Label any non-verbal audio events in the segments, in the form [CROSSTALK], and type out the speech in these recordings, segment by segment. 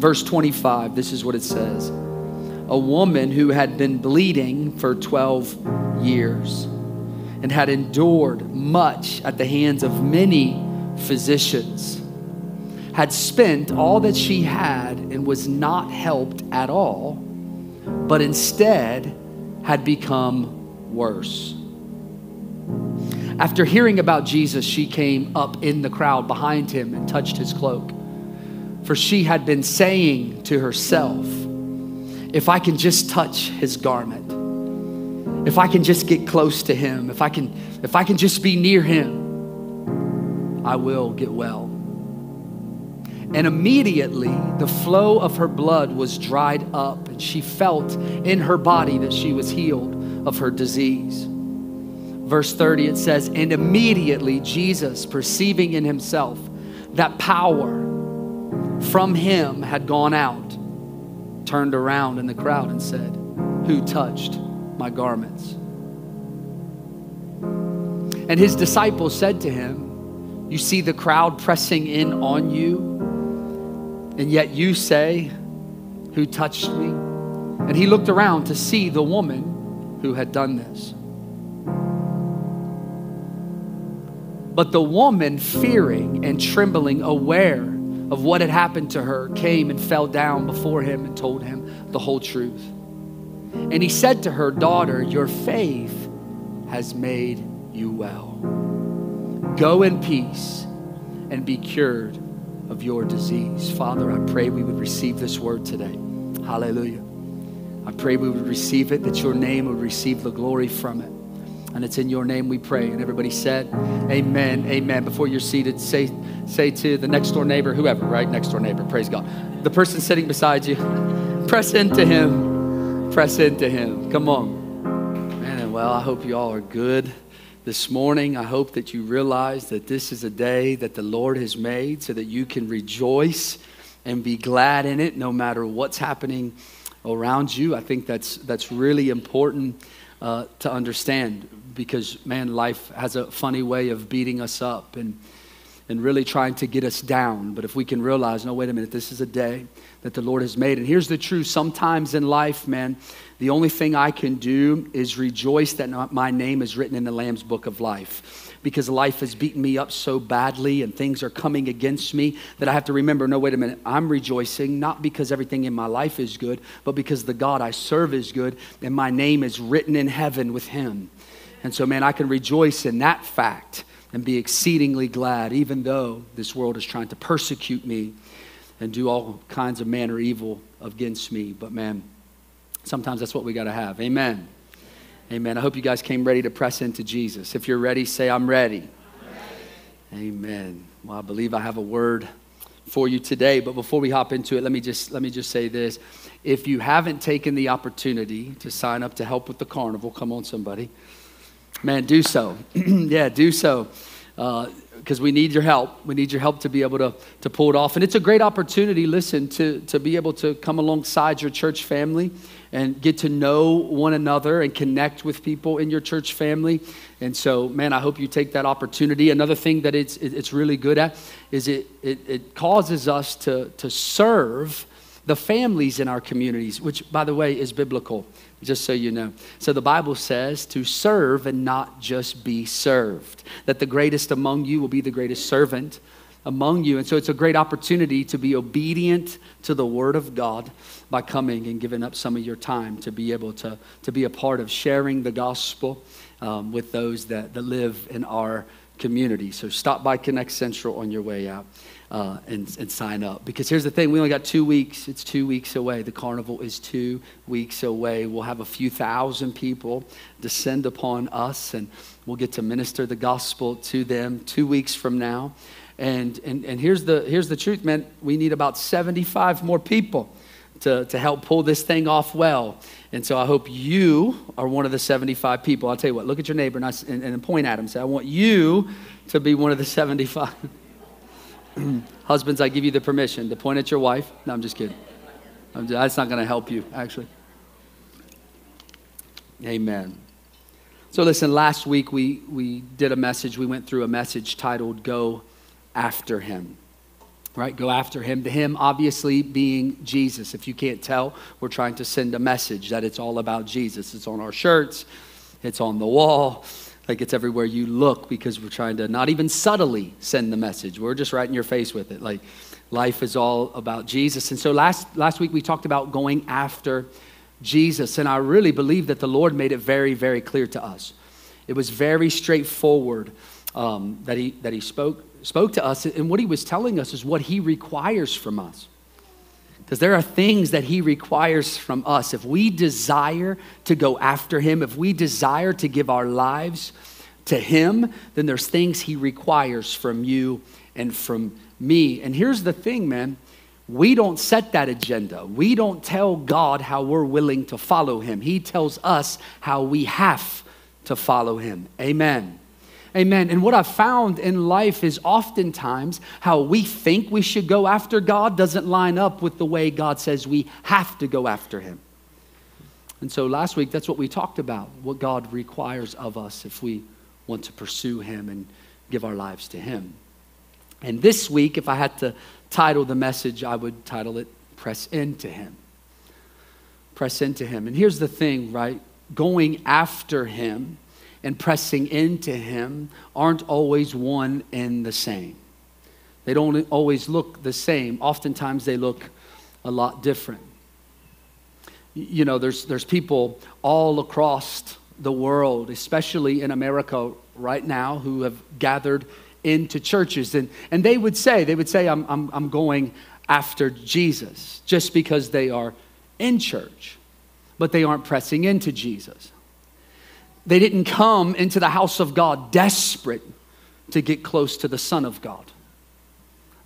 verse 25, this is what it says A woman who had been bleeding for 12 years and had endured much at the hands of many physicians, had spent all that she had and was not helped at all, but instead had become worse. After hearing about Jesus, she came up in the crowd behind him and touched his cloak. For she had been saying to herself, If I can just touch his garment, if I can just get close to him, if I can, if I can just be near him, I will get well. And immediately the flow of her blood was dried up, and she felt in her body that she was healed of her disease verse 30, it says, And immediately Jesus, perceiving in himself that power from him had gone out, turned around in the crowd and said, Who touched my garments? And his disciples said to him, You see the crowd pressing in on you, and yet you say, Who touched me? And he looked around to see the woman who had done this. But the woman, fearing and trembling, aware of what had happened to her, came and fell down before him and told him the whole truth. And he said to her, Daughter, your faith has made you well. Go in peace and be cured of your disease. Father, I pray we would receive this word today. Hallelujah. I pray we would receive it, that your name would receive the glory from it. And it's in your name we pray. And everybody said, Amen, amen. Before you're seated, say, say to the next door neighbor, whoever, right? Next door neighbor, praise God. The person sitting beside you, press into him. Press into him. Come on. Man, well, I hope you all are good this morning. I hope that you realize that this is a day that the Lord has made so that you can rejoice and be glad in it no matter what's happening around you. I think that's, that's really important uh, to understand because, man, life has a funny way of beating us up and, and really trying to get us down. But if we can realize, no, wait a minute, this is a day that the Lord has made. And here's the truth sometimes in life, man, the only thing I can do is rejoice that my name is written in the Lamb's book of life because life has beaten me up so badly and things are coming against me that I have to remember no, wait a minute, I'm rejoicing not because everything in my life is good, but because the God I serve is good and my name is written in heaven with Him. And so, man, I can rejoice in that fact and be exceedingly glad, even though this world is trying to persecute me and do all kinds of manner evil against me. But, man, sometimes that's what we got to have. Amen. Amen. I hope you guys came ready to press into Jesus. If you're ready, say, I'm ready. I'm ready. Amen. Well, I believe I have a word for you today. But before we hop into it, let me just let me just say this. If you haven't taken the opportunity to sign up to help with the carnival, come on, somebody. Man, do so. [CLEARS THROAT] yeah, do so. Because uh, we need your help. We need your help to be able to, to pull it off. And it's a great opportunity, listen, to, to be able to come alongside your church family and get to know one another and connect with people in your church family. And so, man, I hope you take that opportunity. Another thing that it's, it's really good at is it, it, it causes us to, to serve the families in our communities, which, by the way, is biblical, just so you know. So the Bible says to serve and not just be served, that the greatest among you will be the greatest servant among you. And so it's a great opportunity to be obedient to the Word of God by coming and giving up some of your time to be able to, to be a part of sharing the gospel um, with those that, that live in our community. So stop by Connect Central on your way out. Uh, and, and sign up. Because here's the thing we only got two weeks. It's two weeks away. The carnival is two weeks away. We'll have a few thousand people descend upon us, and we'll get to minister the gospel to them two weeks from now. And, and, and here's, the, here's the truth, man. We need about 75 more people to, to help pull this thing off well. And so I hope you are one of the 75 people. I'll tell you what, look at your neighbor and, I, and, and point at him. Say, I want you to be one of the 75. [LAUGHS] [CLEARS THROAT] Husbands, I give you the permission to point at your wife. No, I'm just kidding. I'm just, that's not going to help you, actually. Amen. So, listen, last week we, we did a message. We went through a message titled Go after him. right? Go after him. The him obviously being Jesus. If you can't tell, we're trying to send a message that it's all about Jesus. It's on our shirts, it's on the wall, like it's everywhere you look because we're trying to not even subtly send the message. We're just right in your face with it. Like life is all about Jesus. And so last last week we talked about going after Jesus, and I really believe that the Lord made it very, very clear to us. It was very straightforward um, that he that he spoke spoke to us, and what he was telling us is what he requires from us. Because there are things that he requires from us. If we desire to go after him, if we desire to give our lives to him, then there's things he requires from you and from me. And here's the thing, man. We don't set that agenda. We don't tell God how we're willing to follow him. He tells us how we have to follow him. Amen. Amen. And what I've found in life is oftentimes how we think we should go after God doesn't line up with the way God says we have to go after Him. And so last week, that's what we talked about what God requires of us if we want to pursue Him and give our lives to Him. And this week, if I had to title the message, I would title it Press Into Him. Press into Him. And here's the thing, right? Going after Him and pressing into Him aren't always one and the same. They don't always look the same. Oftentimes they look a lot different. You know, there's, there's people all across the world, especially in America right now, who have gathered into churches. And, and they would say, they would say, I'm, I'm, I'm going after Jesus just because they are in church, but they aren't pressing into Jesus. They didn't come into the house of God desperate to get close to the Son of God.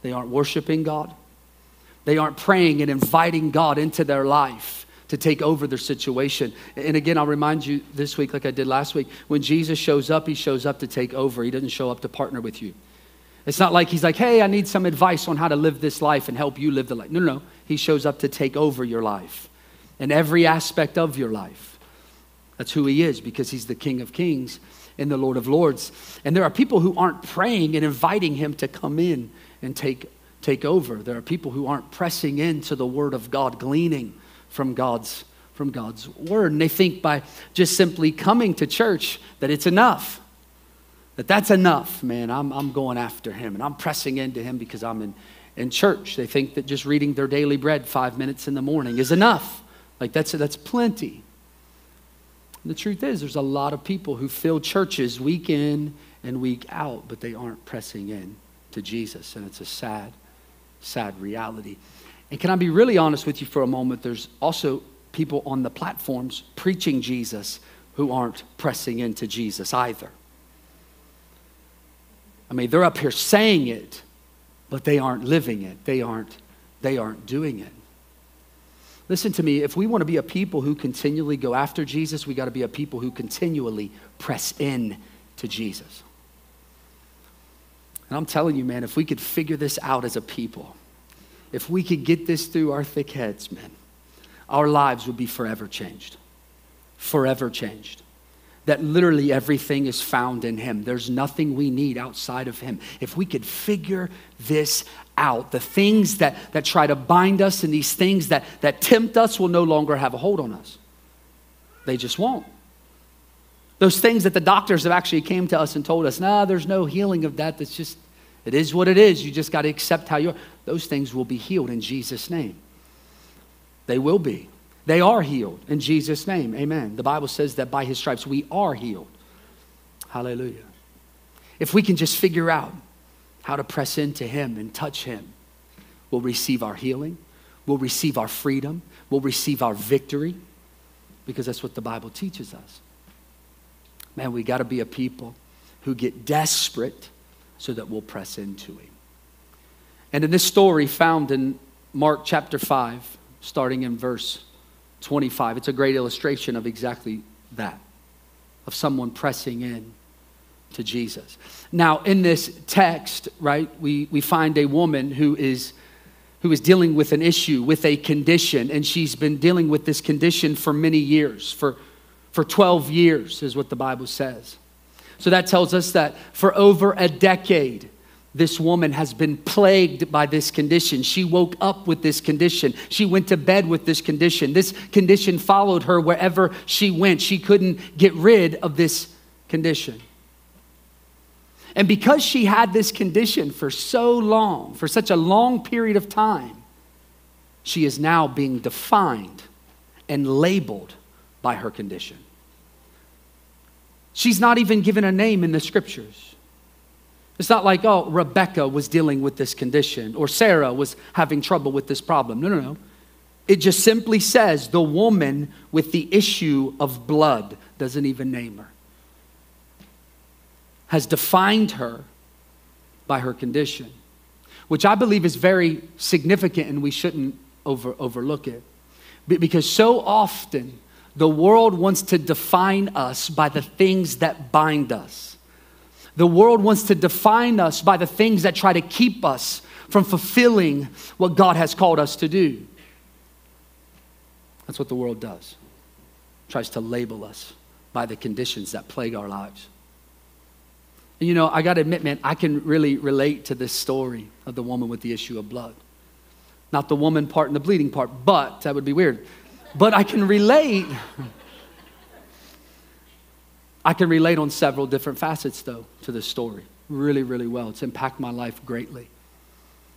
They aren't worshiping God. They aren't praying and inviting God into their life to take over their situation. And again, I'll remind you this week, like I did last week, when Jesus shows up, he shows up to take over. He doesn't show up to partner with you. It's not like he's like, hey, I need some advice on how to live this life and help you live the life. No, no, no. He shows up to take over your life and every aspect of your life. That's who he is because he's the King of Kings and the Lord of Lords. And there are people who aren't praying and inviting him to come in and take, take over. There are people who aren't pressing into the Word of God, gleaning from God's, from God's Word. And they think by just simply coming to church that it's enough. That that's enough, man. I'm, I'm going after him and I'm pressing into him because I'm in, in church. They think that just reading their daily bread five minutes in the morning is enough. Like that's, that's plenty. The truth is, there's a lot of people who fill churches week in and week out, but they aren't pressing in to Jesus. And it's a sad, sad reality. And can I be really honest with you for a moment? There's also people on the platforms preaching Jesus who aren't pressing into Jesus either. I mean, they're up here saying it, but they aren't living it. They aren't, they aren't doing it. Listen to me, if we want to be a people who continually go after Jesus, we got to be a people who continually press in to Jesus. And I'm telling you, man, if we could figure this out as a people, if we could get this through our thick heads, man, our lives would be forever changed. Forever changed that literally everything is found in Him. There's nothing we need outside of Him. If we could figure this out, the things that, that try to bind us and these things that, that tempt us will no longer have a hold on us. They just won't. Those things that the doctors have actually came to us and told us, nah, there's no healing of that. That's just, it is what it is. You just got to accept how you are. Those things will be healed in Jesus' name. They will be. They are healed in Jesus' name. Amen. The Bible says that by his stripes we are healed. Hallelujah. If we can just figure out how to press into him and touch him, we'll receive our healing, we'll receive our freedom, we'll receive our victory, because that's what the Bible teaches us. Man, we got to be a people who get desperate so that we'll press into him. And in this story found in Mark chapter 5, starting in verse 25. It's a great illustration of exactly that, of someone pressing in to Jesus. Now, in this text, right, we, we find a woman who is who is dealing with an issue, with a condition, and she's been dealing with this condition for many years, for, for 12 years, is what the Bible says. So that tells us that for over a decade, this woman has been plagued by this condition. She woke up with this condition. She went to bed with this condition. This condition followed her wherever she went. She couldn't get rid of this condition. And because she had this condition for so long, for such a long period of time, she is now being defined and labeled by her condition. She's not even given a name in the scriptures. It's not like, oh, Rebecca was dealing with this condition or Sarah was having trouble with this problem. No, no, no. It just simply says the woman with the issue of blood doesn't even name her has defined her by her condition, which I believe is very significant and we shouldn't over, overlook it. Because so often the world wants to define us by the things that bind us. The world wants to define us by the things that try to keep us from fulfilling what God has called us to do. That's what the world does. It tries to label us by the conditions that plague our lives. And you know, I got to admit, man, I can really relate to this story of the woman with the issue of blood. Not the woman part and the bleeding part, but that would be weird. But I can relate. I can relate on several different facets, though, to this story really, really well. It's impacted my life greatly.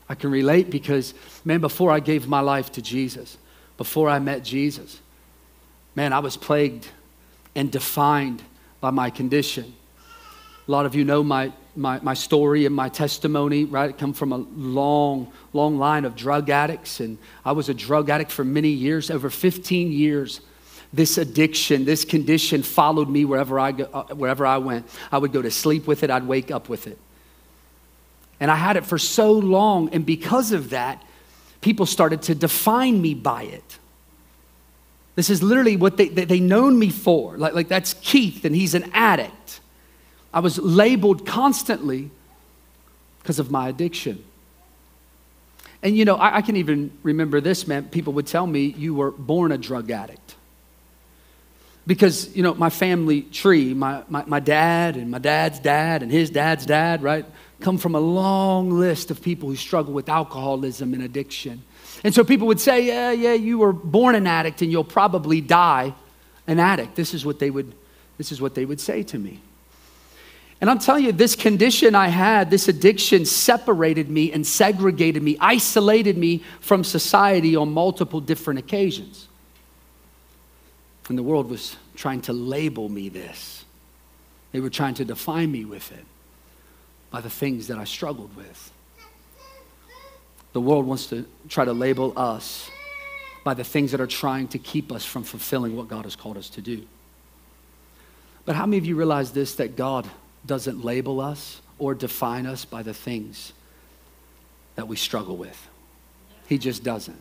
I can relate because, man, before I gave my life to Jesus, before I met Jesus, man, I was plagued and defined by my condition. A lot of you know my, my, my story and my testimony, right? I come from a long, long line of drug addicts, and I was a drug addict for many years, over 15 years. This addiction, this condition followed me wherever I, go, uh, wherever I went. I would go to sleep with it, I'd wake up with it. And I had it for so long, and because of that, people started to define me by it. This is literally what they, they, they known me for. Like, like that's Keith, and he's an addict. I was labeled constantly because of my addiction. And you know, I, I, can even remember this, man. People would tell me, you were born a drug addict. Because, you know, my family tree, my, my, my dad and my dad's dad and his dad's dad, right, come from a long list of people who struggle with alcoholism and addiction. And so people would say, yeah, yeah, you were born an addict and you'll probably die an addict. This is what they would, this is what they would say to me. And I'm telling you, this condition I had, this addiction separated me and segregated me, isolated me from society on multiple different occasions. And the world was trying to label me this. They were trying to define me with it by the things that I struggled with. The world wants to try to label us by the things that are trying to keep us from fulfilling what God has called us to do. But how many of you realize this that God doesn't label us or define us by the things that we struggle with. He just doesn't.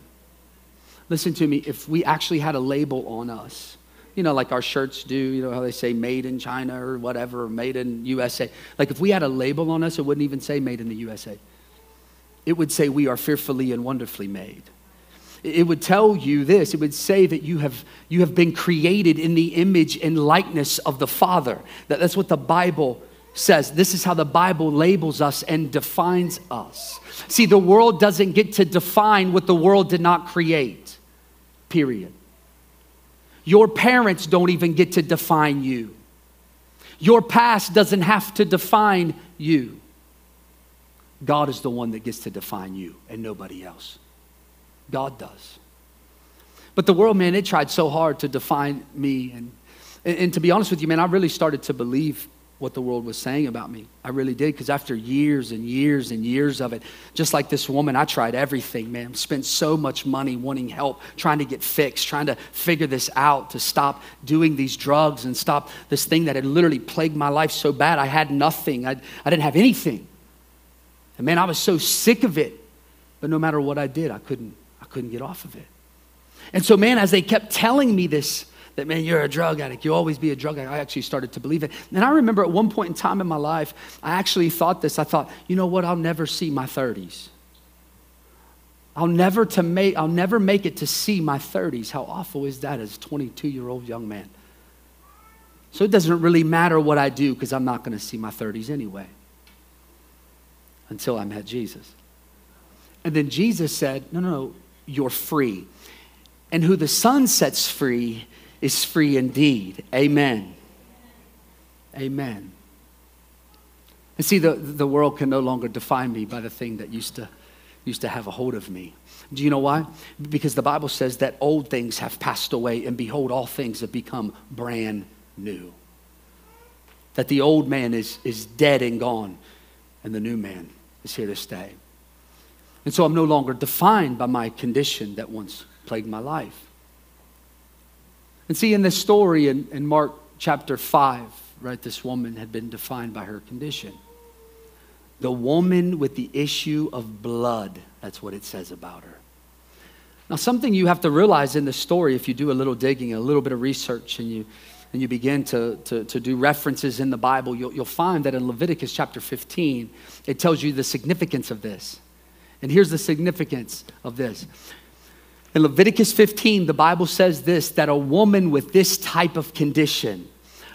Listen to me, if we actually had a label on us, you know, like our shirts do, you know how they say made in China or whatever, or made in USA. Like if we had a label on us, it wouldn't even say made in the USA. It would say we are fearfully and wonderfully made. It would tell you this. It would say that you have, you have been created in the image and likeness of the Father. That, that's what the Bible says. This is how the Bible labels us and defines us. See, the world doesn't get to define what the world did not create, period. Your parents don't even get to define you. Your past doesn't have to define you. God is the one that gets to define you and nobody else. God does. But the world, man, it tried so hard to define me. And, and, and to be honest with you, man, I really started to believe what the world was saying about me. I really did because after years and years and years of it, just like this woman, I tried everything, man. Spent so much money wanting help, trying to get fixed, trying to figure this out, to stop doing these drugs and stop this thing that had literally plagued my life so bad. I had nothing, I, I didn't have anything. And man, I was so sick of it. But no matter what I did, I couldn't, I couldn't get off of it. And so, man, as they kept telling me this, that, man, you're a drug addict. You'll always be a drug addict. I actually started to believe it. And I remember at one point in time in my life, I actually thought this. I thought, you know what? I'll never see my 30s. I'll never, to make, I'll never make it to see my 30s. How awful is that as a 22 year old young man? So it doesn't really matter what I do because I'm not going to see my 30s anyway. until I met Jesus. And then Jesus said, No, no, no, you're free. And who the Son sets free is free indeed. Amen. Amen. And see, the, the world can no longer define me by the thing that used to, used to have a hold of me. Do you know why? Because the Bible says that old things have passed away, and behold, all things have become brand new. That the old man is, is dead and gone, and the new man is here to stay. And so I'm no longer defined by my condition that once plagued my life. And see, in this story in, in Mark chapter 5, right, this woman had been defined by her condition. The woman with the issue of blood, that's what it says about her. Now, something you have to realize in the story, if you do a little digging, a little bit of research, and you, and you begin to, to, to do references in the Bible, you'll, you'll find that in Leviticus chapter 15, it tells you the significance of this. And here's the significance of this. In Leviticus 15, the Bible says this that a woman with this type of condition,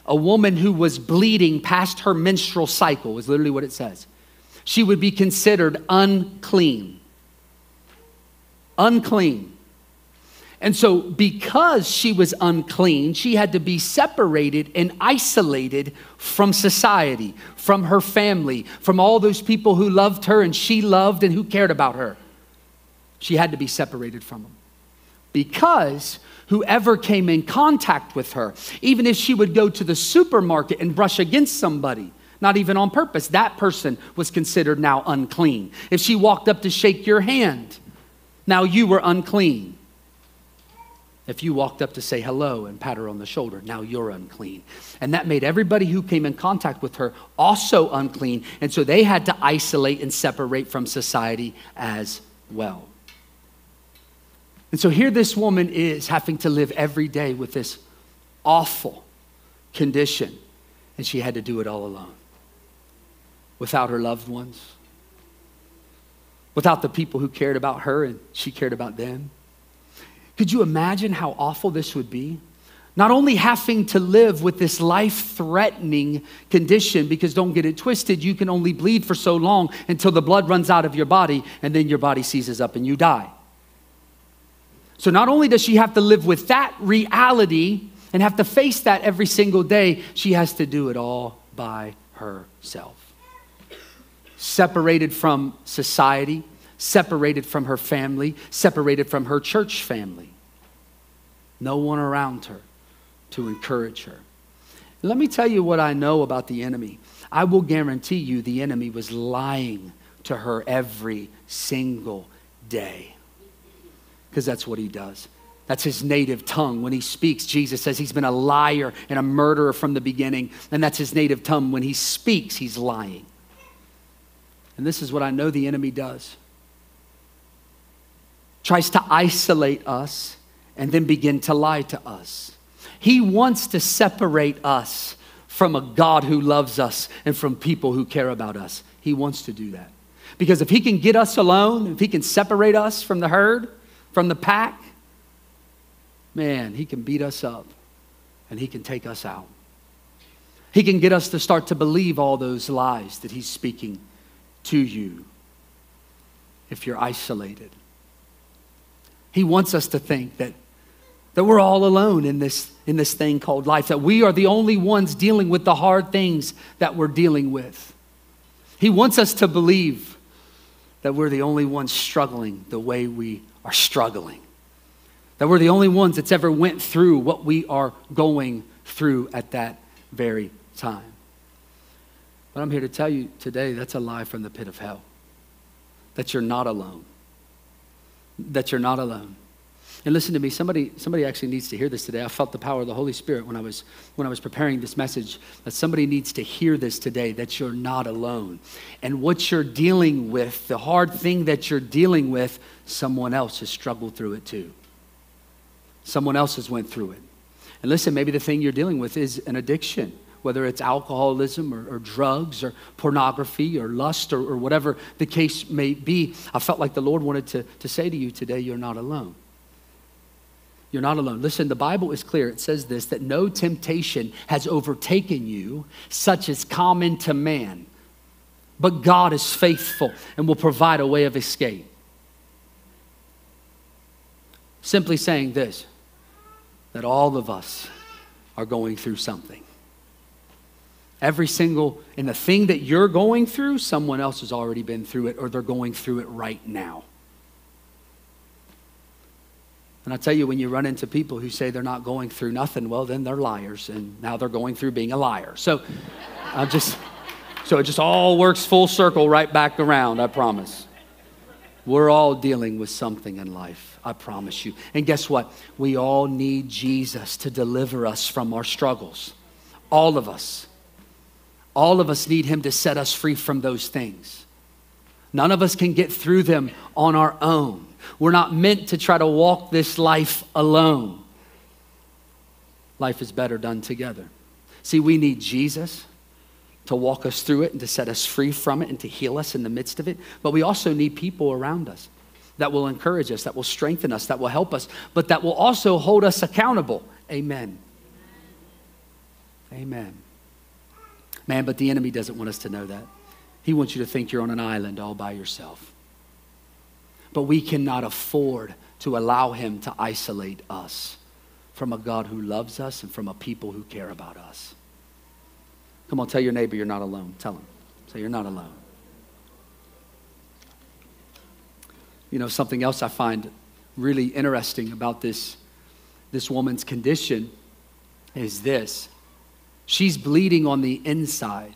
a woman who was bleeding past her menstrual cycle, is literally what it says she would be considered unclean. Unclean. And so, because she was unclean, she had to be separated and isolated from society, from her family, from all those people who loved her and she loved and who cared about her. She had to be separated from them. Because whoever came in contact with her, even if she would go to the supermarket and brush against somebody, not even on purpose. That person was considered now unclean. If she walked up to shake your hand, now you were unclean. If you walked up to say hello and pat her on the shoulder, now you're unclean. And that made everybody who came in contact with her also unclean. And so they had to isolate and separate from society as well. And so here this woman is having to live every day with this awful condition, and she had to do it all alone without her loved ones, without the people who cared about her and she cared about them. Could you imagine how awful this would be? Not only having to live with this life threatening condition, because don't get it twisted, you can only bleed for so long until the blood runs out of your body and then your body seizes up and you die. So, not only does she have to live with that reality and have to face that every single day, she has to do it all by herself separated from society, separated from her family, separated from her church family. No one around her to encourage her. Let me tell you what I know about the enemy. I will guarantee you the enemy was lying to her every single day. Because that's what he does. That's his native tongue. When he speaks, Jesus says he's been a liar and a murderer from the beginning. And that's his native tongue. When he speaks, he's lying. And this is what I know the enemy does tries to isolate us and then begin to lie to us. He wants to separate us from a God who loves us and from people who care about us. He wants to do that. Because if he can get us alone, if he can separate us from the herd, from the pack, man, he can beat us up and he can take us out. He can get us to start to believe all those lies that he's speaking to you if you're isolated. He wants us to think that, that we're all alone in this, in this thing called life, that we are the only ones dealing with the hard things that we're dealing with. He wants us to believe that we're the only ones struggling the way we are struggling. That we're the only ones that's ever went through what we are going through at that very time. But I'm here to tell you today that's a lie from the pit of hell. That you're not alone. That you're not alone. And listen to me, somebody, somebody actually needs to hear this today. I felt the power of the Holy Spirit when I, was, when I was preparing this message, that somebody needs to hear this today, that you're not alone. And what you're dealing with, the hard thing that you're dealing with, someone else has struggled through it too. Someone else has went through it. And listen, maybe the thing you're dealing with is an addiction whether it's alcoholism or, or drugs or pornography or lust or, or, whatever the case may be, I felt like the Lord wanted to, to say to you today, you're not alone. You're not alone. Listen, the Bible is clear. It says this that no temptation has overtaken you, such as common to man. But God is faithful and will provide a way of escape. Simply saying this that all of us are going through something. Every single, and the thing that you're going through, someone else has already been through it or they're going through it right now. And I tell you, when you run into people who say they're not going through nothing, well, then they're liars, and now they're going through being a liar. So I'm just, so it just all works full circle right back around, I promise. We're all dealing with something in life, I promise you. And guess what? We all need Jesus to deliver us from our struggles. All of us. All of us need Him to set us free from those things. None of us can get through them on our own. We're not meant to try to walk this life alone. Life is better done together. See, we need Jesus to walk us through it and to set us free from it and to heal us in the midst of it. But we also need people around us that will encourage us, that will strengthen us, that will help us, but that will also hold us accountable. Amen. Amen. Man, but the enemy doesn't want us to know that. He wants you to think you're on an island all by yourself. But we cannot afford to allow him to isolate us from a God who loves us and from a people who care about us. Come on, tell your neighbor you're not alone. Tell him. Say, you're not alone. You know, something else I find really interesting about this, this woman's condition is this she's bleeding on the inside,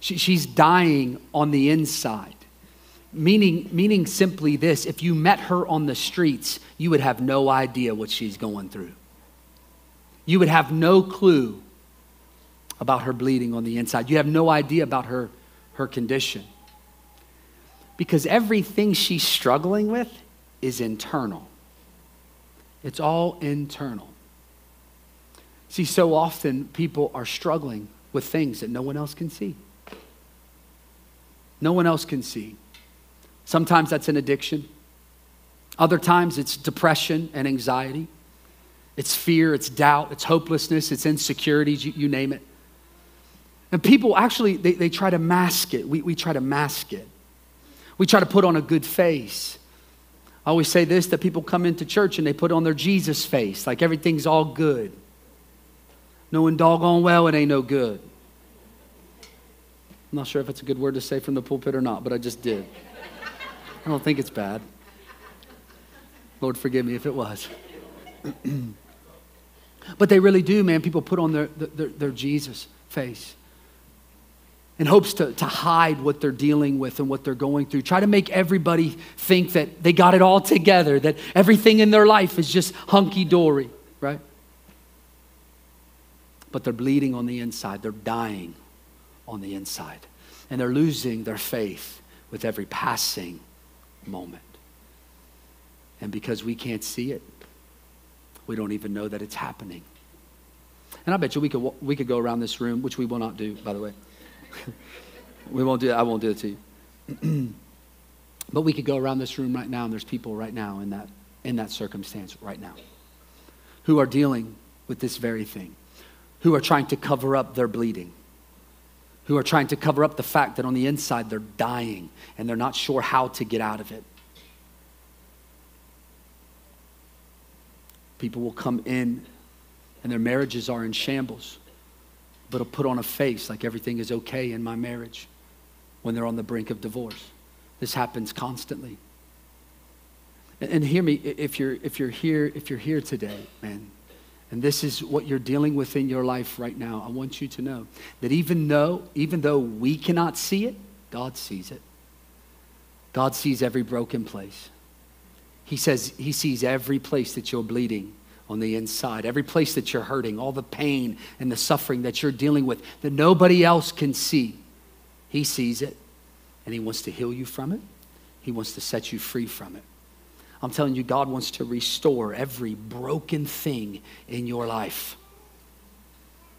she, she's dying on the inside. Meaning, meaning simply this if you met her on the streets, you would have no idea what she's going through. You would have no clue about her bleeding on the inside. You have no idea about her, her condition. Because everything she's struggling with is internal, it's all internal. See, so often people are struggling with things that no one else can see. No one else can see. Sometimes that's an addiction. Other times it's depression and anxiety. It's fear, it's doubt, it's hopelessness, it's insecurities, you, you name it. And people actually, they, they try to mask it. We, we try to mask it. We try to put on a good face. I always say this that people come into church and they put on their Jesus face, like everything's all good. Knowing doggone well it ain't no good. I'm not sure if it's a good word to say from the pulpit or not, but I just did. I don't think it's bad. Lord, forgive me if it was. [CLEARS THROAT] but they really do, man. People put on their, their, their Jesus face in hopes to, to hide what they're dealing with and what they're going through. Try to make everybody think that they got it all together, that everything in their life is just hunky dory, right? But they're bleeding on the inside, they're dying on the inside, and they're losing their faith with every passing moment. And because we can't see it, we don't even know that it's happening. And I bet you we could, we could go around this room, which we will not do, by the way [LAUGHS] we won't do it. I won't do it to you. [CLEARS THROAT] but we could go around this room right now, and there's people right now in that, in that circumstance right now who are dealing with this very thing, who are trying to cover up their bleeding, who are trying to cover up the fact that on the inside they're dying and they're not sure how to get out of it. People will come in and their marriages are in shambles but will put on a face like everything is okay in my marriage when they're on the brink of divorce. This happens constantly. And, and hear me, if you're, if you're here, if you're here today, man, and this is what you're dealing with in your life right now, I want you to know that even though, even though we cannot see it, God sees it. God sees every broken place. He says he sees every place that you're bleeding on the inside, every place that you're hurting, all the pain and the suffering that you're dealing with that nobody else can see. He sees it and He wants to heal you from it, He wants to set you free from it. I'm telling you, God wants to restore every broken thing in your life.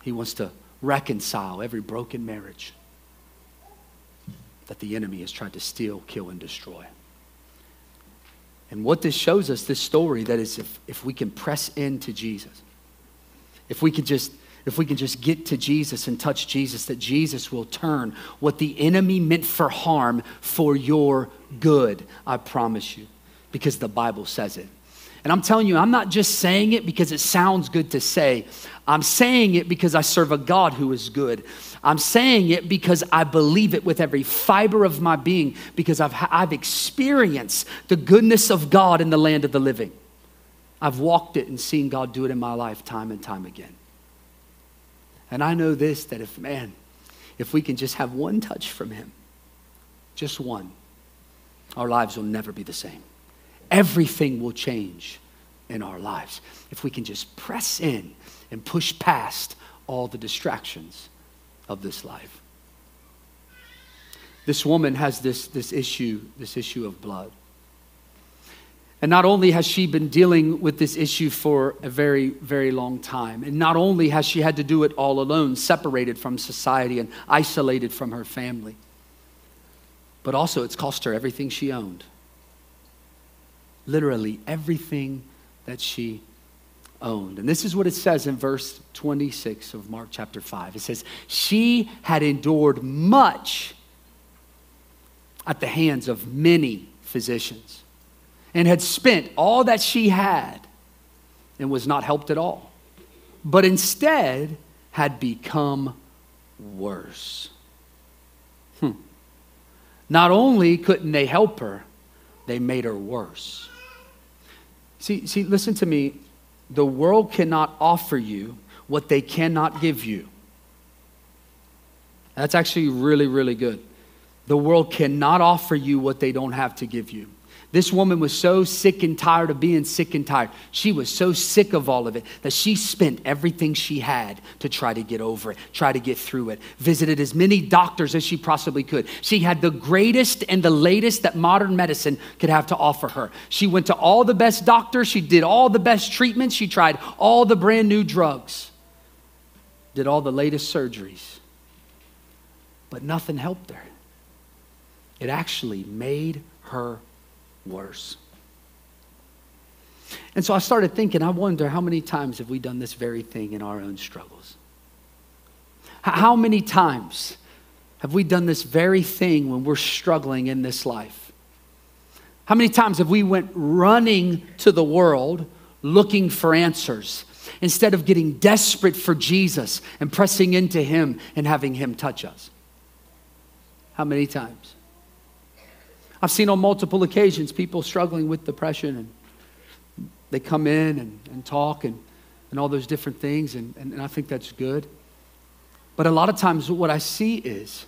He wants to reconcile every broken marriage that the enemy has tried to steal, kill, and destroy. And what this shows us, this story, that is if, if we can press into Jesus, if we could just if we can just get to Jesus and touch Jesus, that Jesus will turn what the enemy meant for harm for your good. I promise you, because the Bible says it. And I'm telling you, I'm not just saying it because it sounds good to say. I'm saying it because I serve a God who is good. I'm saying it because I believe it with every fiber of my being, because I've, I've experienced the goodness of God in the land of the living. I've walked it and seen God do it in my life time and time again. And I know this that if, man, if we can just have one touch from Him, just one, our lives will never be the same. Everything will change in our lives if we can just press in and push past all the distractions of this life. This woman has this, this issue, this issue of blood. And not only has she been dealing with this issue for a very, very long time, and not only has she had to do it all alone, separated from society and isolated from her family, but also it's cost her everything she owned. Literally everything that she owned. And this is what it says in verse 26 of Mark chapter 5. It says, She had endured much at the hands of many physicians and had spent all that she had and was not helped at all, but instead had become worse. Hmm. Not only couldn't they help her, they made her worse. See, see, listen to me. The world cannot offer you what they cannot give you. That's actually really, really good. The world cannot offer you what they don't have to give you. This woman was so sick and tired of being sick and tired. She was so sick of all of it that she spent everything she had to try to get over it, try to get through it. Visited as many doctors as she possibly could. She had the greatest and the latest that modern medicine could have to offer her. She went to all the best doctors, she did all the best treatments, she tried all the brand new drugs, did all the latest surgeries. But nothing helped her. It actually made her worse. And so I started thinking, I wonder how many times have we done this very thing in our own struggles? How many times have we done this very thing when we're struggling in this life? How many times have we went running to the world looking for answers instead of getting desperate for Jesus and pressing into him and having him touch us? How many times? I've seen on multiple occasions people struggling with depression and they come in and, and talk and, and all those different things, and, and, and I think that's good. But a lot of times, what I see is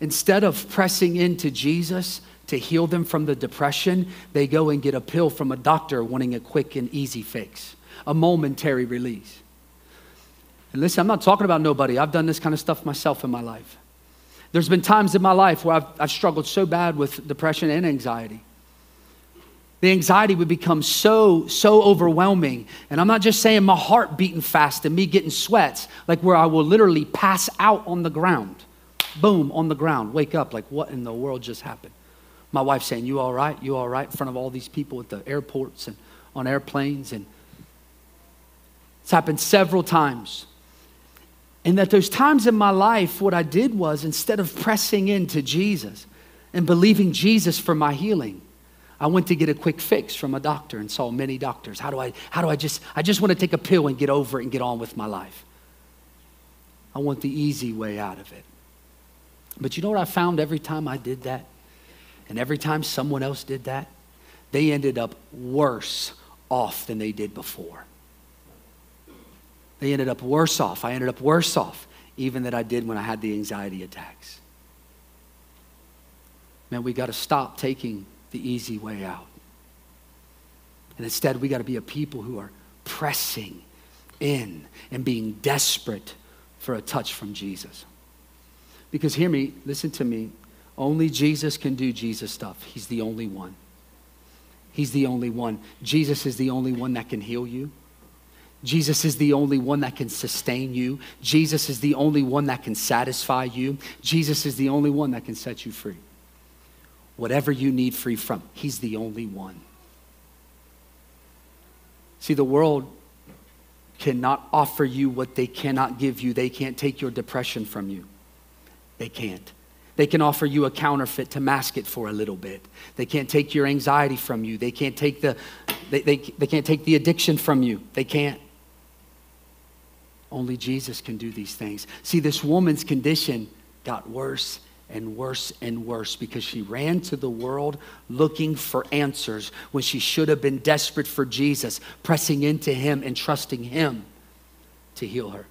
instead of pressing into Jesus to heal them from the depression, they go and get a pill from a doctor wanting a quick and easy fix, a momentary release. And listen, I'm not talking about nobody. I've done this kind of stuff myself in my life. There's been times in my life where I've, I've struggled so bad with depression and anxiety. The anxiety would become so, so overwhelming. And I'm not just saying my heart beating fast and me getting sweats, like where I will literally pass out on the ground. Boom, on the ground. Wake up, like, what in the world just happened? My wife saying, You all right? You all right? In front of all these people at the airports and on airplanes. And it's happened several times. And that those times in my life, what I did was instead of pressing into Jesus and believing Jesus for my healing, I went to get a quick fix from a doctor and saw many doctors. How do I, how do I just, I just want to take a pill and get over it and get on with my life. I want the easy way out of it. But you know what I found every time I did that? And every time someone else did that? They ended up worse off than they did before. They ended up worse off. I ended up worse off even than I did when I had the anxiety attacks. Man, we got to stop taking the easy way out. And instead, we got to be a people who are pressing in and being desperate for a touch from Jesus. Because hear me, listen to me. Only Jesus can do Jesus stuff. He's the only one. He's the only one. Jesus is the only one that can heal you. Jesus is the only one that can sustain you. Jesus is the only one that can satisfy you. Jesus is the only one that can set you free. Whatever you need free from, He's the only one. See, the world cannot offer you what they cannot give you. They can't take your depression from you. They can't. They can offer you a counterfeit to mask it for a little bit. They can't take your anxiety from you. They can't take the, they, they, they can't take the addiction from you. They can't. Only Jesus can do these things. See, this woman's condition got worse and worse and worse because she ran to the world looking for answers when she should have been desperate for Jesus, pressing into him and trusting him to heal her.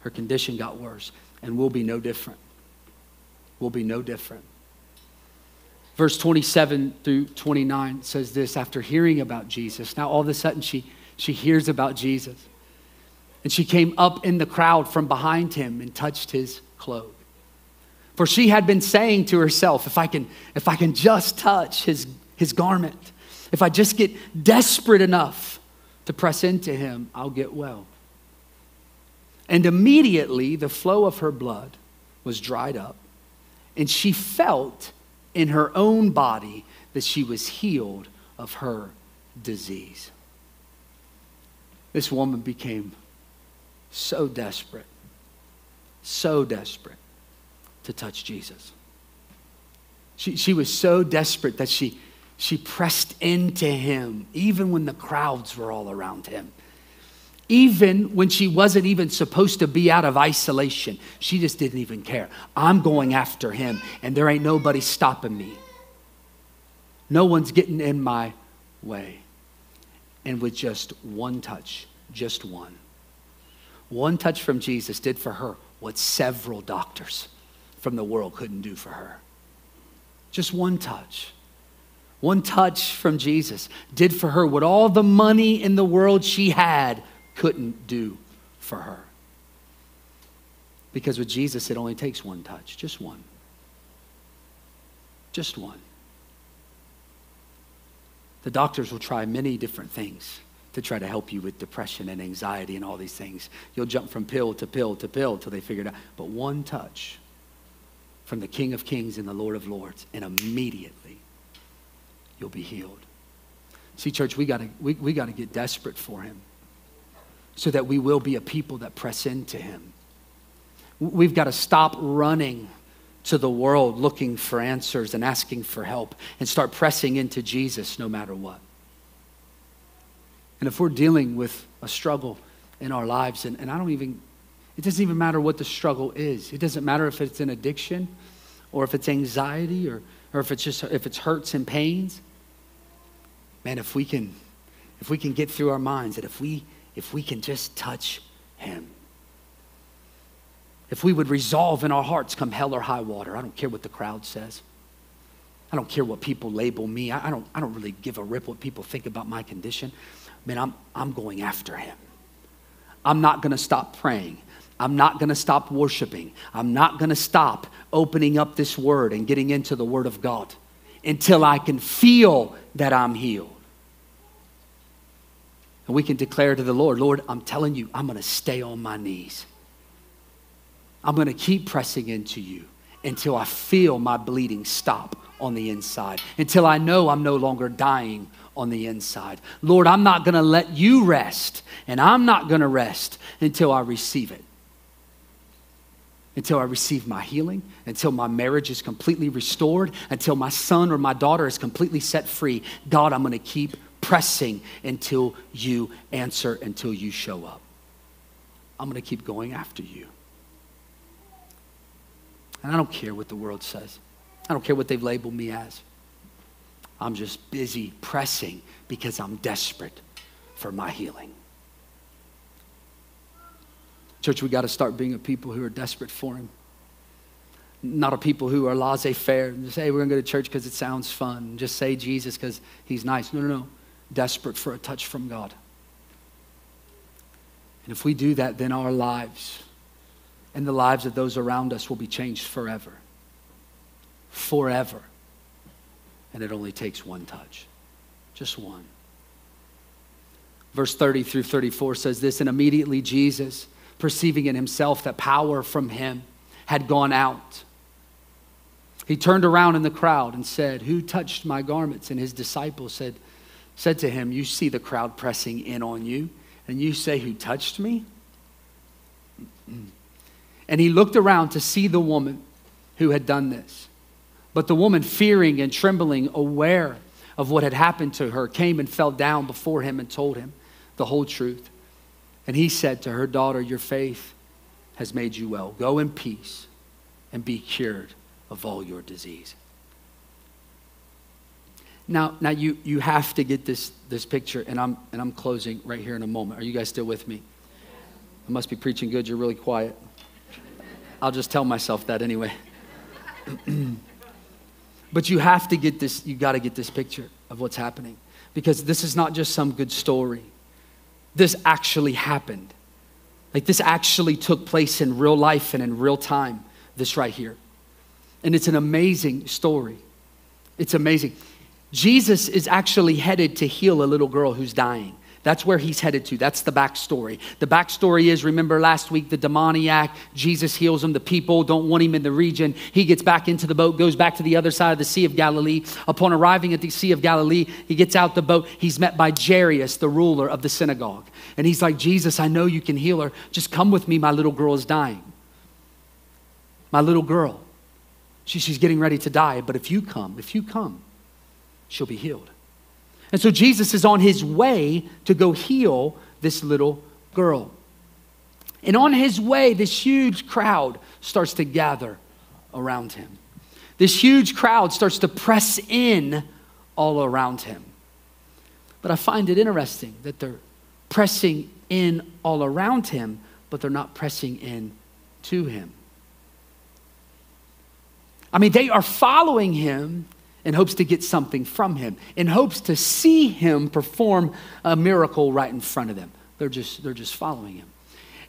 Her condition got worse and we'll be no different. We'll be no different. Verse 27 through 29 says this after hearing about Jesus. Now, all of a sudden, she, she hears about Jesus. And she came up in the crowd from behind him and touched his cloak. For she had been saying to herself, if I can, if I can just touch his, his garment, if I just get desperate enough to press into him, I'll get well. And immediately the flow of her blood was dried up, and she felt in her own body that she was healed of her disease. This woman became so desperate, so desperate to touch Jesus. She, she was so desperate that she, she pressed into him, even when the crowds were all around him even when she wasn't even supposed to be out of isolation. She just didn't even care. I'm going after him, and there ain't nobody stopping me. No one's getting in my way. And with just one touch, just one, one touch from Jesus did for her what several doctors from the world couldn't do for her. Just one touch. One touch from Jesus did for her what all the money in the world she had couldn't do for her. Because with Jesus, it only takes one touch, just one. Just one. The doctors will try many different things to try to help you with depression and anxiety and all these things. You'll jump from pill to pill to pill till they figure it out. But one touch from the King of Kings and the Lord of Lords, and immediately you'll be healed. See, church, we got to we, we got to get desperate for him so that we will be a people that press into Him. We've got to stop running to the world looking for answers and asking for help and start pressing into Jesus no matter what. And if we're dealing with a struggle in our lives, and, and I don't even, it doesn't even matter what the struggle is. It doesn't matter if it's an addiction or if it's anxiety or, or if it's just if it's hurts and pains. Man, if we can if we can get through our minds that if we if we can just touch him. If we would resolve in our hearts, come hell or high water, I don't care what the crowd says. I don't care what people label me. I, I don't, I don't really give a rip what people think about my condition. Man, I'm, I'm going after him. I'm not going to stop praying. I'm not going to stop worshiping. I'm not going to stop opening up this word and getting into the word of God until I can feel that I'm healed. And we can declare to the Lord, Lord, I'm telling you, I'm going to stay on my knees. I'm going to keep pressing into you until I feel my bleeding stop on the inside, until I know I'm no longer dying on the inside. Lord, I'm not going to let you rest, and I'm not going to rest until I receive it. Until I receive my healing, until my marriage is completely restored, until my son or my daughter is completely set free. God, I'm going to keep pressing until you answer, until you show up. I'm going to keep going after you. And I don't care what the world says, I don't care what they've labeled me as. I'm just busy pressing because I'm desperate for my healing. Church, we got to start being a people who are desperate for Him. Not a people who are laissez faire and just, hey, we're going to go to church because it sounds fun. Just say Jesus because He's nice. No, no, no desperate for a touch from God. And if we do that, then our lives and the lives of those around us will be changed forever. Forever. And it only takes one touch, just one. Verse 30 through 34 says this And immediately Jesus, perceiving in himself that power from him had gone out, he turned around in the crowd and said, Who touched my garments? And his disciples said, said to him, You see the crowd pressing in on you, and you say, Who touched me? And he looked around to see the woman who had done this. But the woman, fearing and trembling, aware of what had happened to her, came and fell down before him and told him the whole truth. And he said to her, Daughter, your faith has made you well. Go in peace and be cured of all your disease. Now, now you, you have to get this, this picture, and I'm, and I'm closing right here in a moment. Are you guys still with me? I must be preaching good. You're really quiet. I'll just tell myself that anyway. [CLEARS THROAT] but you have to get this, you got to get this picture of what's happening because this is not just some good story. This actually happened. Like this actually took place in real life and in real time, this right here. And it's an amazing story. It's amazing. Jesus is actually headed to heal a little girl who's dying. That's where he's headed to. That's the backstory. The backstory is remember last week, the demoniac, Jesus heals him. The people don't want him in the region. He gets back into the boat, goes back to the other side of the Sea of Galilee. Upon arriving at the Sea of Galilee, he gets out the boat. He's met by Jairus, the ruler of the synagogue. And he's like, Jesus, I know you can heal her. Just come with me. My little girl is dying. My little girl. She, she's getting ready to die. But if you come, if you come, she'll be healed. And so Jesus is on his way to go heal this little girl. And on his way, this huge crowd starts to gather around him. This huge crowd starts to press in all around him. But I find it interesting that they're pressing in all around him, but they're not pressing in to him. I mean, they are following him in hopes to get something from him, in hopes to see him perform a miracle right in front of them. They're just, they're just following him.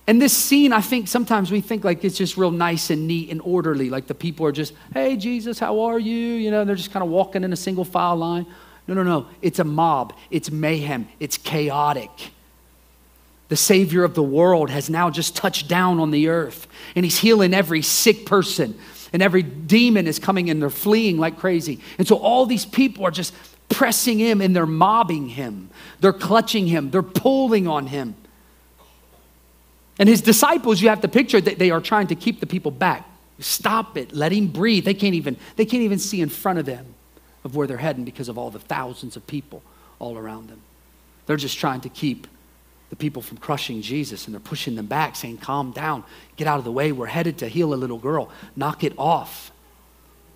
And this scene, I think sometimes we think like it's just real nice and neat and orderly. Like the people are just, hey, Jesus, how are you? You know, they're just kind of walking in a single file line. No, no, no. It's a mob, it's mayhem, it's chaotic. The Savior of the world has now just touched down on the earth, and He's healing every sick person and every demon is coming and they're fleeing like crazy. And so all these people are just pressing him and they're mobbing him. They're clutching him. They're pulling on him. And his disciples, you have to picture that they are trying to keep the people back. Stop it. Let him breathe. They can't even, they can't even see in front of them of where they're heading because of all the thousands of people all around them. They're just trying to keep the people from crushing Jesus and they're pushing them back, saying, Calm down, get out of the way. We're headed to heal a little girl, knock it off.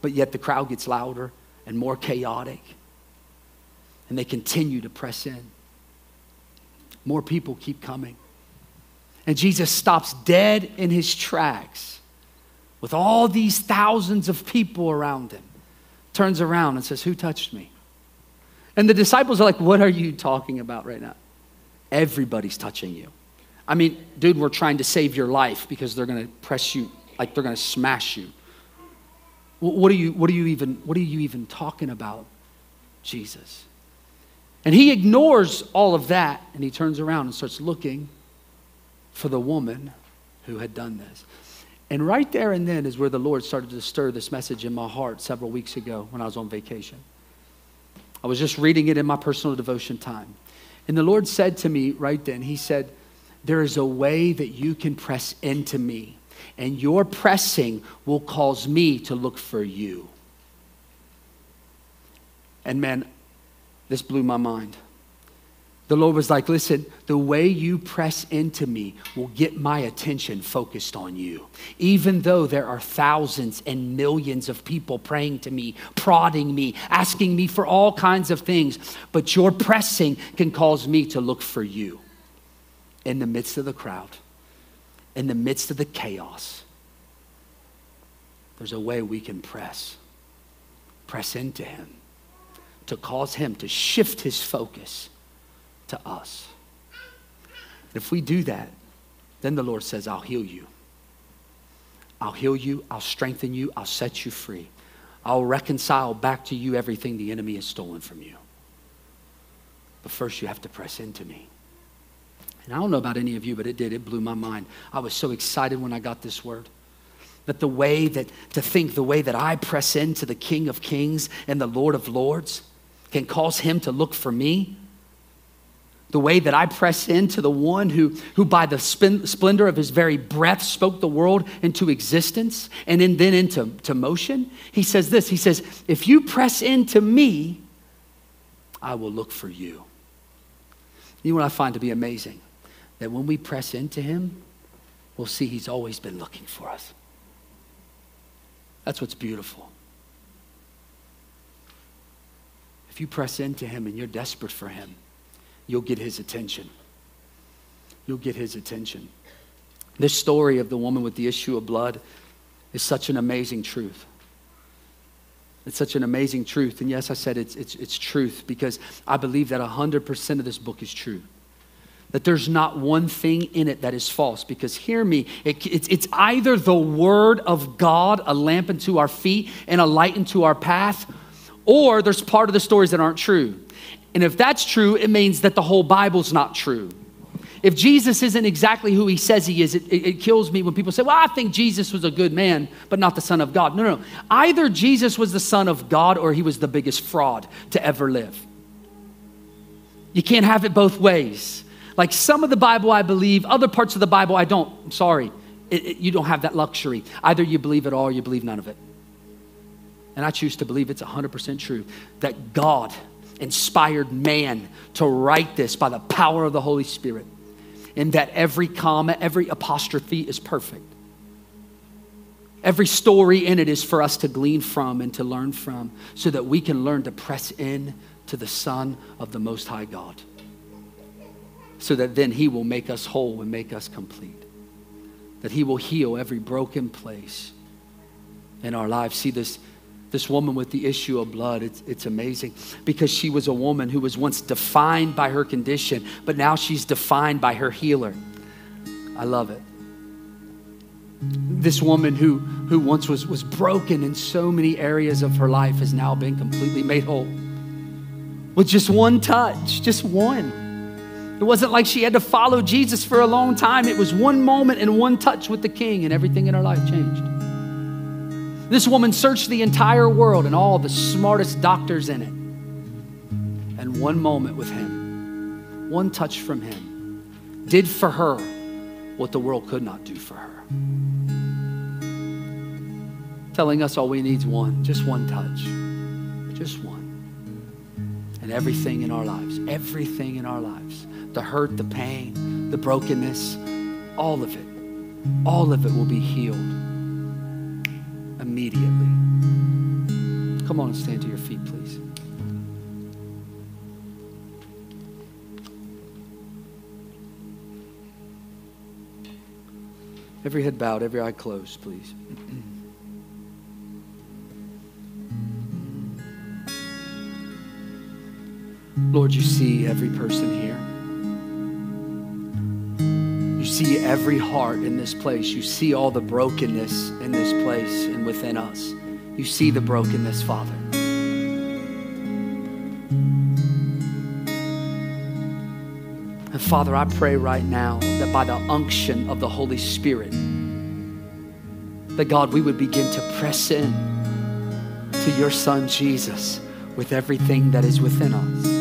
But yet the crowd gets louder and more chaotic, and they continue to press in. More people keep coming. And Jesus stops dead in his tracks with all these thousands of people around him, turns around and says, Who touched me? And the disciples are like, What are you talking about right now? Everybody's touching you. I mean, dude, we're trying to save your life because they're going to press you, like they're going to smash you. What are you, what are you even, what are you even talking about, Jesus? And he ignores all of that and he turns around and starts looking for the woman who had done this. And right there and then is where the Lord started to stir this message in my heart several weeks ago when I was on vacation. I was just reading it in my personal devotion time. And the Lord said to me right then, He said, There is a way that you can press into me, and your pressing will cause me to look for you. And man, this blew my mind the Lord was like, listen, the way you press into me will get my attention focused on you. Even though there are thousands and millions of people praying to me, prodding me, asking me for all kinds of things, but your pressing can cause me to look for you in the midst of the crowd, in the midst of the chaos. There's a way we can press, press into Him to cause Him to shift His focus to us. If we do that, then the Lord says, I'll heal you. I'll heal you. I'll strengthen you. I'll set you free. I'll reconcile back to you everything the enemy has stolen from you. But first, you have to press into me. And I don't know about any of you, but it did. It blew my mind. I was so excited when I got this word. That the way that, to think the way that I press into the King of Kings and the Lord of Lords can cause him to look for me The way that I press into the one who, who by the splendor of his very breath spoke the world into existence and in, then into to motion. He says this He says, If you press into me, I will look for you. You know what I find to be amazing? That when we press into him, we'll see he's always been looking for us. That's what's beautiful. If you press into him and you're desperate for him, you'll get his attention. You'll get his attention. This story of the woman with the issue of blood is such an amazing truth. It's such an amazing truth. And yes, I said it's, it's, it's truth because I believe that 100% of this book is true. That there's not one thing in it that is false. Because hear me, it, it's, it's either the word of God, a lamp unto our feet and a light into our path, or there's part of the stories that aren't true. And if that's true, it means that the whole Bible's not true. If Jesus isn't exactly who he says he is, it, it, it, kills me when people say, Well, I think Jesus was a good man, but not the Son of God. No, no, no. Either Jesus was the Son of God or he was the biggest fraud to ever live. You can't have it both ways. Like some of the Bible I believe, other parts of the Bible I don't. I'm sorry. It, you don't have that luxury. Either you believe it all or you believe none of it. And I choose to believe it's 100% true that God inspired man to write this by the power of the Holy Spirit in that every comma, every apostrophe is perfect. Every story in it is for us to glean from and to learn from so that we can learn to press in to the Son of the Most High God. So that then He will make us whole and make us complete. That He will heal every broken place in our lives. See, this, this woman with the issue of blood, it's, it's amazing because she was a woman who was once defined by her condition, but now she's defined by her healer. I love it. This woman who, who once was, was broken in so many areas of her life has now been completely made whole. With just one touch, just one. It wasn't like she had to follow Jesus for a long time. It was one moment and one touch with the king, and everything in her life changed. This woman searched the entire world and all the smartest doctors in it. And one moment with him, one touch from him, did for her what the world could not do for her. Telling us all we need is one, just one touch, just one. And everything in our lives, everything in our lives, the hurt, the pain, the brokenness, all of it, all of it will be healed immediately. Come on and stand to your feet, please. Every head bowed, every eye closed, please. [CLEARS THROAT] Lord, you see every person here see every heart in this place. You see all the brokenness in this place and within us. You see the brokenness, Father. And Father, I pray right now that by the unction of the Holy Spirit, that God, we would begin to press in to your Son Jesus with everything that is within us.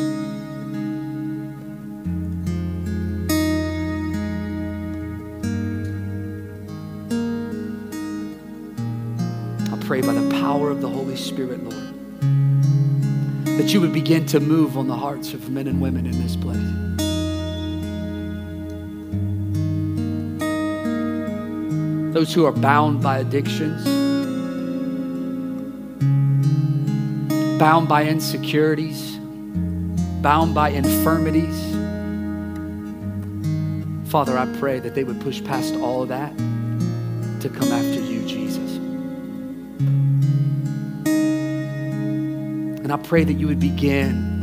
That you would begin to move on the hearts of men and women in this place. Those who are bound by addictions, bound by insecurities, bound by infirmities. Father, I pray that they would push past all of that to come after you, And I pray that you would begin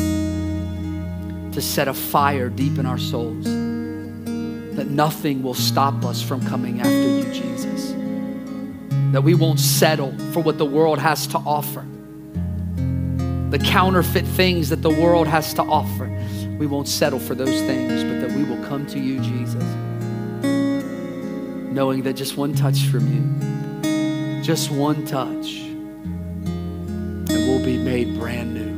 to set a fire deep in our souls, that nothing will stop us from coming after you, Jesus. That we won't settle for what the world has to offer, the counterfeit things that the world has to offer. We won't settle for those things, but that we will come to you, Jesus, knowing that just one touch from you, just one touch be made brand new.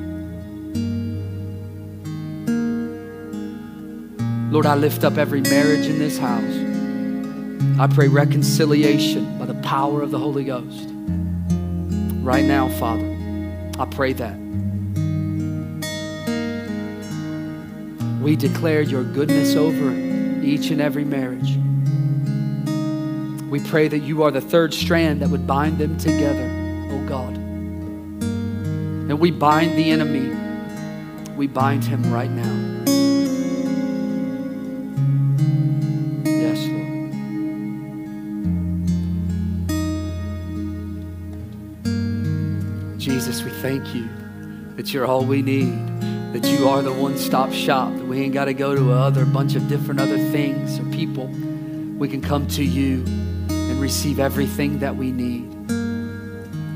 Lord, I lift up every marriage in this house. I pray reconciliation by the power of the Holy Ghost. Right now, Father, I pray that. We declare your goodness over each and every marriage. We pray that you are the third strand that would bind them together. We bind the enemy. We bind him right now. Yes, Lord. Jesus, we thank you that you're all we need, that you are the one stop shop, that we ain't got to go to other bunch of different other things or people. We can come to you and receive everything that we need.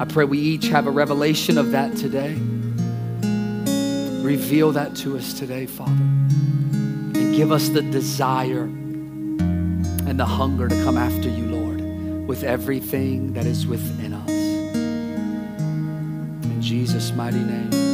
I pray we each have a revelation of that today. Reveal that to us today, Father. And give us the desire and the hunger to come after you, Lord, with everything that is within us. In Jesus' mighty name.